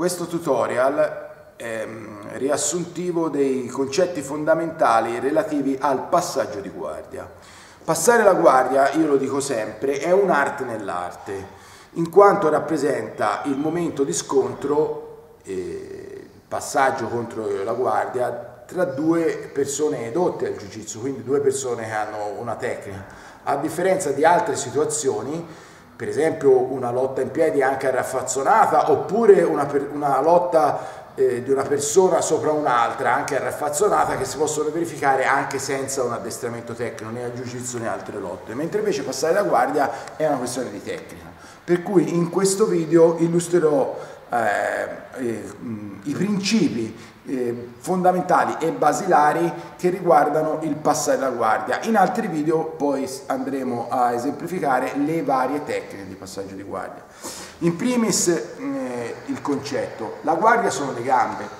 questo tutorial è riassuntivo dei concetti fondamentali relativi al passaggio di guardia. Passare la guardia, io lo dico sempre, è un'arte nell'arte, in quanto rappresenta il momento di scontro, eh, passaggio contro la guardia, tra due persone edotte al jiu-jitsu, quindi due persone che hanno una tecnica. A differenza di altre situazioni, per esempio una lotta in piedi anche raffazzonata oppure una, una lotta eh, di una persona sopra un'altra anche raffazzonata che si possono verificare anche senza un addestramento tecnico né a jiu-jitsu né altre lotte. Mentre invece passare la guardia è una questione di tecnica. Per cui in questo video illustrerò eh, eh, i principi eh, fondamentali e basilari che riguardano il passare la guardia. In altri video poi andremo a esemplificare le varie tecniche di passaggio di guardia. In primis eh, il concetto, la guardia sono le gambe.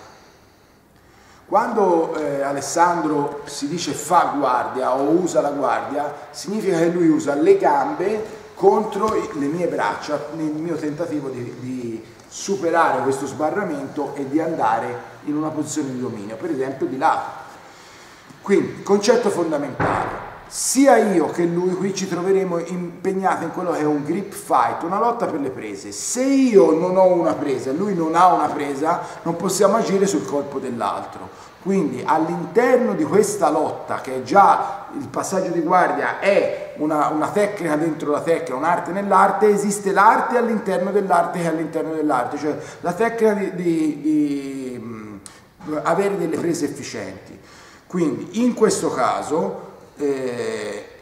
Quando eh, Alessandro si dice fa guardia o usa la guardia, significa che lui usa le gambe contro le mie braccia nel mio tentativo di, di superare questo sbarramento e di andare in una posizione di dominio, per esempio di lato. Quindi, concetto fondamentale, sia io che lui qui ci troveremo impegnati in quello che è un grip fight, una lotta per le prese. Se io non ho una presa e lui non ha una presa, non possiamo agire sul corpo dell'altro. Quindi all'interno di questa lotta, che è già il passaggio di guardia, è una, una tecnica dentro la tecnica, un'arte nell'arte, esiste l'arte all'interno dell'arte che è all'interno dell'arte, cioè la tecnica di, di, di mh, avere delle prese efficienti. Quindi in questo caso eh,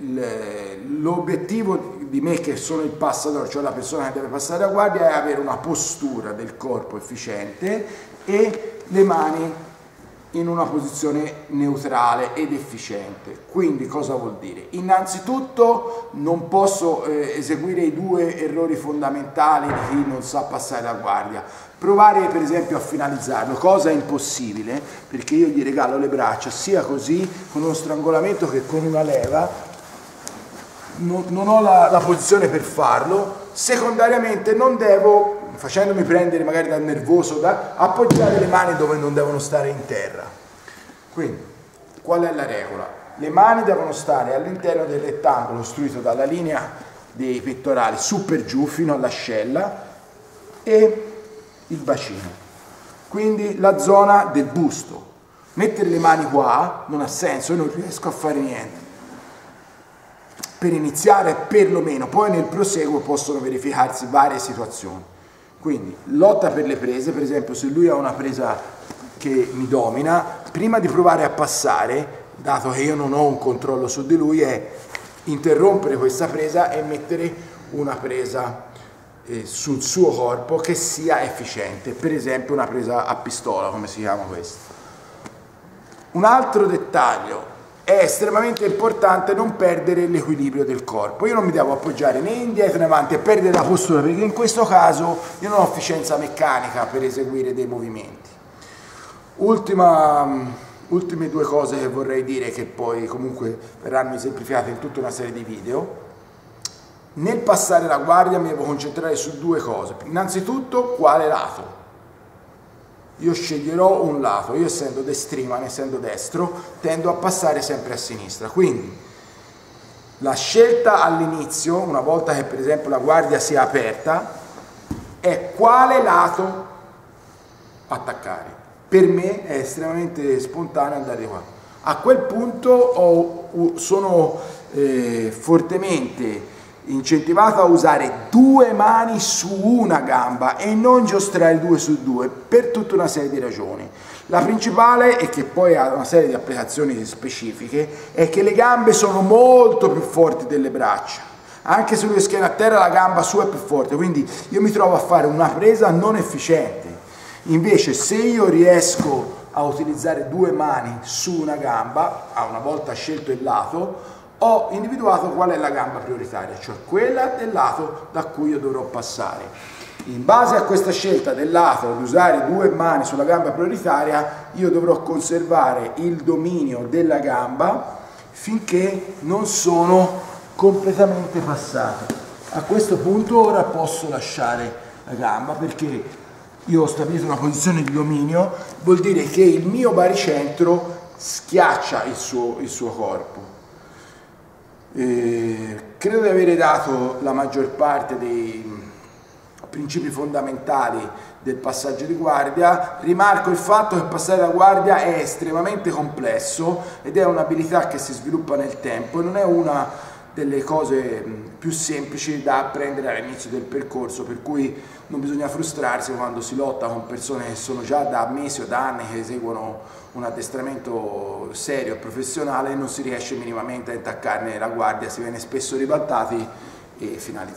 l'obiettivo di me che sono il passatore, cioè la persona che deve passare la guardia, è avere una postura del corpo efficiente e le mani in una posizione neutrale ed efficiente. Quindi cosa vuol dire? Innanzitutto non posso eh, eseguire i due errori fondamentali di chi non sa passare la guardia. Provare per esempio a finalizzarlo, cosa impossibile, perché io gli regalo le braccia sia così con uno strangolamento che con una leva, non, non ho la, la posizione per farlo, secondariamente non devo facendomi prendere magari dal nervoso, da appoggiare le mani dove non devono stare in terra. Quindi, qual è la regola? Le mani devono stare all'interno del rettangolo ostruito dalla linea dei pettorali su per giù fino all'ascella e il bacino. Quindi la zona del busto. Mettere le mani qua non ha senso, io non riesco a fare niente. Per iniziare perlomeno, poi nel proseguo possono verificarsi varie situazioni. Quindi lotta per le prese, per esempio se lui ha una presa che mi domina, prima di provare a passare, dato che io non ho un controllo su di lui, è interrompere questa presa e mettere una presa eh, sul suo corpo che sia efficiente, per esempio una presa a pistola, come si chiama questa. Un altro dettaglio è estremamente importante non perdere l'equilibrio del corpo. Io non mi devo appoggiare né indietro né avanti e perdere la postura perché in questo caso io non ho efficienza meccanica per eseguire dei movimenti. Ultima, ultime due cose che vorrei dire che poi comunque verranno esemplificate in tutta una serie di video. Nel passare la guardia mi devo concentrare su due cose. Innanzitutto quale lato? Io sceglierò un lato, io essendo destriman, essendo destro, tendo a passare sempre a sinistra. Quindi la scelta all'inizio, una volta che per esempio la guardia sia aperta, è quale lato attaccare. Per me è estremamente spontaneo andare qua. A quel punto ho, sono eh, fortemente incentivato a usare due mani su una gamba e non giostrare due su due per tutta una serie di ragioni. La principale, e che poi ha una serie di applicazioni specifiche, è che le gambe sono molto più forti delle braccia. Anche se lui schiena a terra la gamba sua è più forte, quindi io mi trovo a fare una presa non efficiente. Invece se io riesco a utilizzare due mani su una gamba, a una volta scelto il lato, ho individuato qual è la gamba prioritaria, cioè quella del lato da cui io dovrò passare. In base a questa scelta del lato di usare due mani sulla gamba prioritaria, io dovrò conservare il dominio della gamba finché non sono completamente passato. A questo punto ora posso lasciare la gamba perché io ho stabilito una posizione di dominio, vuol dire che il mio baricentro schiaccia il suo, il suo corpo. Eh, credo di avere dato la maggior parte dei principi fondamentali del passaggio di guardia, rimarco il fatto che passaggio da guardia è estremamente complesso ed è un'abilità che si sviluppa nel tempo e non è una delle cose più semplici da apprendere all'inizio del percorso, per cui non bisogna frustrarsi quando si lotta con persone che sono già da mesi o da anni che eseguono un addestramento serio e professionale e non si riesce minimamente a intaccarne la guardia, si viene spesso ribaltati e finalizzati.